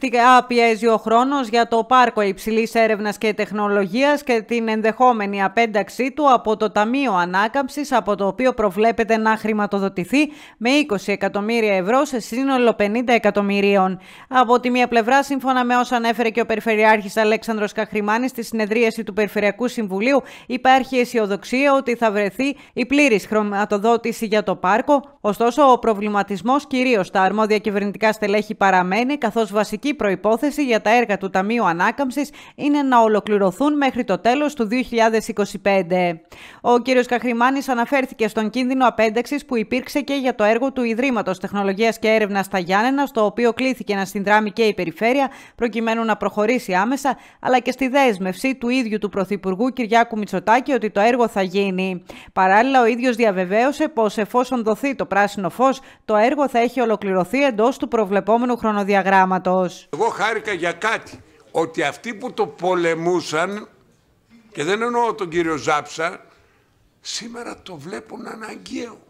Εκρηκτικά πιέζει ο χρόνος για το Πάρκο Υψηλής Έρευνας και Τεχνολογίας και την ενδεχόμενη απένταξή του από το Ταμείο Ανάκαμψης, από το οποίο προβλέπεται να χρηματοδοτηθεί με 20 εκατομμύρια ευρώ σε σύνολο 50 εκατομμυρίων. Από τη μία πλευρά, σύμφωνα με όσα ανέφερε και ο Περιφερειάρχης Αλέξανδρος Καχρημάνης στη συνεδρίαση του Περιφερειακού Συμβουλίου, υπάρχει αισιοδοξία ότι θα βρεθεί η πλήρης χρηματοδότηση για το πάρκο. Ωστόσο, ο προβληματισμός κυρίως στα αρμόδια κυβερνητικά στελέχη παραμένει, καθώς βασική προπόθεση για τα έργα του Ταμείου Ανάκαμψης είναι να ολοκληρωθούν μέχρι το τέλος του 2025. Ο κ. Καχρημάνης αναφέρθηκε στον κίνδυνο απένταξης που υπήρξε και για το έργο του Ιδρύματος Τεχνολογίας και Έρευνας στα Γιάννενα, στο οποίο κλήθηκε να συνδράμει και η Περιφέρεια, προκειμένου να προχωρήσει άμεσα, αλλά και στη δέσμευση του ίδιου του Πρωθυπουργού Κυριάκου Μητσοτάκη ότι το έργο θα γίνει. Παράλληλα, ο ίδιος διαβεβαίωσε πως εφόσον δοθεί το πράσινο φως, το έργο θα έχει ολοκληρωθεί εντός του προβλεπόμενου χρονοδιαγράμματος. Εγώ χάρηκα για κάτι. Ότι αυτοί που το πολεμούσαν, και δεν εννοώ τον κύριο Ζάψα, σήμερα το βλέπουν αναγκαίο.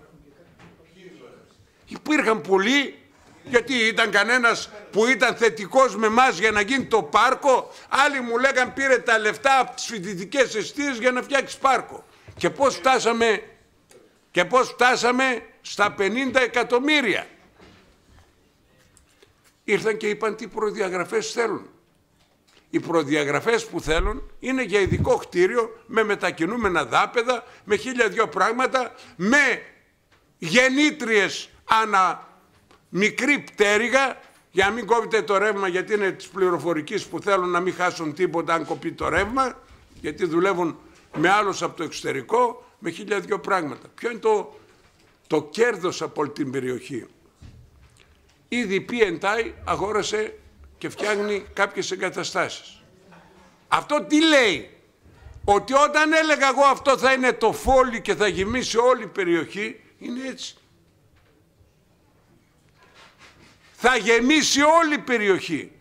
Υπήρχαν πολλοί, γιατί ήταν κανένας που ήταν θετικός με μας για να γίνει το πάρκο, άλλοι μου λέγαν πήρε τα λεφτά από τις φοιτητικές αιστείες για να φτιάξει πάρκο. Και πώς φτάσαμε, και πώς φτάσαμε στα 50 εκατομμύρια ήρθαν και είπαν τι προδιαγραφές θέλουν. Οι προδιαγραφές που θέλουν είναι για ειδικό κτίριο, με μετακινούμενα δάπεδα, με χίλια δυο πράγματα, με γεννήτριες ανα μικρή πτέρυγα, για να μην κόβετε το ρεύμα γιατί είναι της πληροφορικής που θέλουν να μην χάσουν τίποτα αν κοπεί το ρεύμα, γιατί δουλεύουν με άλλους από το εξωτερικό, με χίλια δυο πράγματα. Ποιο είναι το, το κέρδος από την περιοχή; Ήδη η P&I αγόρασε και φτιάχνει κάποιες εγκαταστάσεις. Αυτό τι λέει; Ότι όταν έλεγα εγώ αυτό θα είναι το φόλι και θα γεμίσει όλη η περιοχή, είναι έτσι. Θα γεμίσει όλη η περιοχή.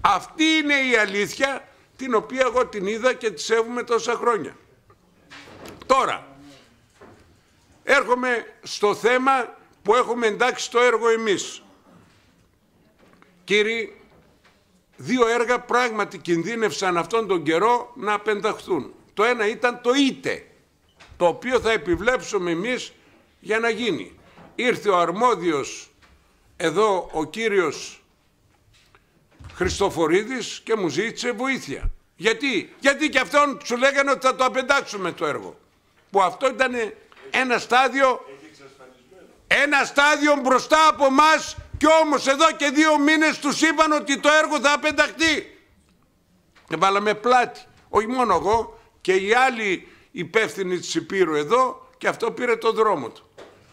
Αυτή είναι η αλήθεια την οποία εγώ την είδα και τη σέβομαι τόσα χρόνια. Τώρα, έρχομαι στο θέμα που έχουμε εντάξει το έργο εμείς. Κύριοι, δύο έργα πράγματι κινδύνευσαν αυτόν τον καιρό να απενταχθούν. Το ένα ήταν το ΙΤΕ, το οποίο θα επιβλέψουμε εμείς για να γίνει. Ήρθε ο αρμόδιος εδώ ο κύριος Χριστοφορίδης και μου ζήτησε βοήθεια. Γιατί, γιατί και αυτόν σου λέγανε ότι θα το απεντάξουμε το έργο. Που αυτό ήταν ένα στάδιο, ένα στάδιο μπροστά από μας και όμως εδώ και δύο μήνες τους είπαν ότι το έργο θα απενταχτεί. Και βάλαμε πλάτη. Όχι μόνο εγώ και οι άλλοι υπεύθυνοι της Υπήρου εδώ και αυτό πήρε το δρόμο του.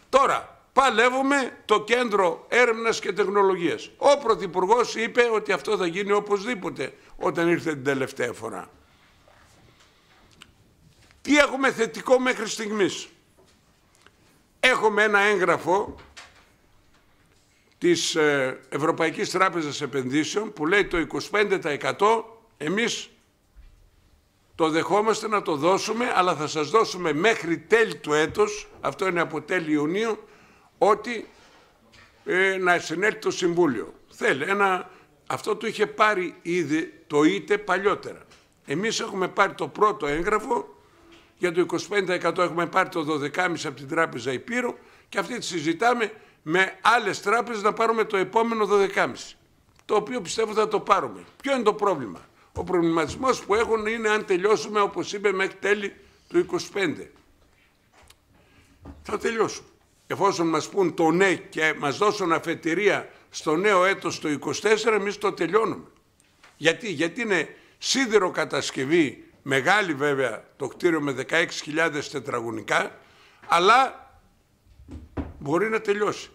Τώρα παλεύουμε το κέντρο έρευνας και τεχνολογίας. Ο Πρωθυπουργός είπε ότι αυτό θα γίνει οπωσδήποτε όταν ήρθε την τελευταία φορά. Τι έχουμε θετικό μέχρι στιγμής; Έχουμε ένα έγγραφο της ε, Ευρωπαϊκής Τράπεζας Επενδύσεων που λέει το 25% εμείς το δεχόμαστε να το δώσουμε αλλά θα σας δώσουμε μέχρι τέλη του έτος, αυτό είναι από τέλη Ιουνίου, ότι ε, να συνέλθει το Συμβούλιο. Θέλει ένα, αυτό το είχε πάρει ήδη το είτε παλιότερα. Εμείς έχουμε πάρει το πρώτο έγγραφο, για το 25% έχουμε πάρει το 12,5% από την Τράπεζα Υπήρου και αυτή τη συζητάμε με άλλες τράπεζες να πάρουμε το επόμενο 12,5. Το οποίο πιστεύω θα το πάρουμε. Ποιο είναι το πρόβλημα; Ο προβληματισμός που έχουν είναι αν τελειώσουμε όπως είπε μέχρι τέλη του 25. Θα τελειώσουμε. Εφόσον μας πούν το ναι και μας δώσουν αφετηρία στο νέο έτος το 24, εμείς το τελειώνουμε. Γιατί, Γιατί είναι σίδερο κατασκευή, μεγάλη βέβαια το κτίριο με 16.000 τετραγωνικά, αλλά μπορεί να τελειώσει.